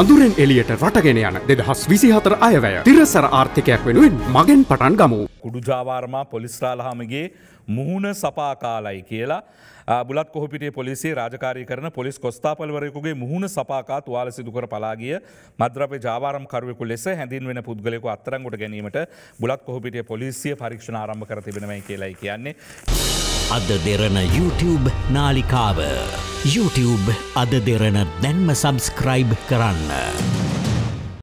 අඳුරෙන් එලියට රටගෙන යන දෙදහස් විසිහතර අයවැය තිරසර ආර්ථිකයක් වෙනුවෙන් මගෙන් පටන් ගමු. කුඩුජාවාර්මා පොලිස්්‍රාලහමගේ මුහුණ සපාකාලයි කියලා බුලත් කොහපිටේ පොලිසේ රාජකාරී කරන පොලිස් කොස්ථාපලවරයකුගේ මුහුණ සපාකා තුවාල සිදුකර පලාගිය මද්‍රප ජාවාරම් කරුවෙකු ලෙස හැඳින් වෙන පුද්ගලෙකු අත්තරංගොට ගැනීමට බුලත් කොහපිටිය පොලිසිය පරීක්ෂණ ආරම්භ කර තිබෙනවයි කියලයි කියන්නේ. අද දෙරන YouTube නාලිකාව YouTube අද දෙරන දැන්ම සබස්ක්‍රයිබ් කරන්න.